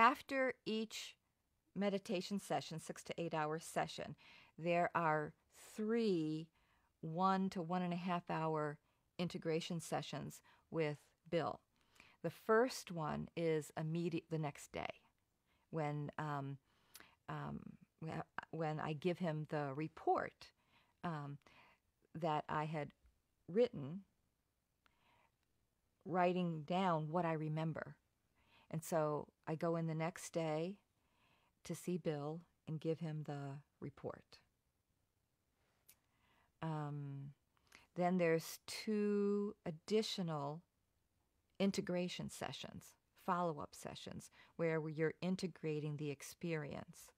after each meditation session, six to eight hour session, there are three one to one and a half hour integration sessions with Bill. The first one is immediate the next day when um, um, when I give him the report um, that I had written, writing down what I remember. And so I go in the next day to see Bill and give him the report. Um, then there's two additional integration sessions, follow up sessions, where you're integrating the experience.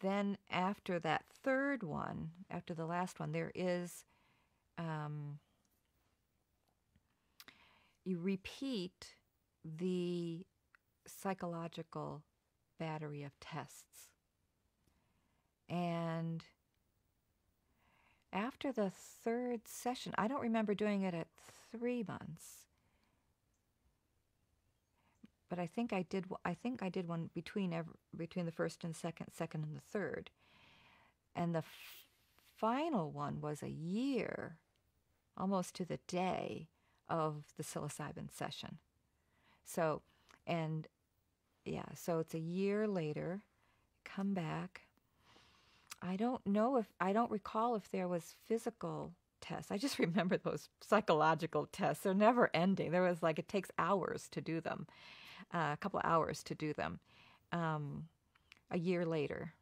Then, after that third one, after the last one, there is um, you repeat the psychological battery of tests. And after the third session, I don't remember doing it at three months, but I think I did. I think I did one between every, between the first and second, second and the third, and the f- final one was a year, almost to the day of the psilocybin session. So, and yeah, so it's a year later. Come back I don't know if I don't recall if there was physical tests. I just remember those psychological tests. They're never ending. There was like it takes hours to do them, uh, a couple hours to do them. Um, a year later,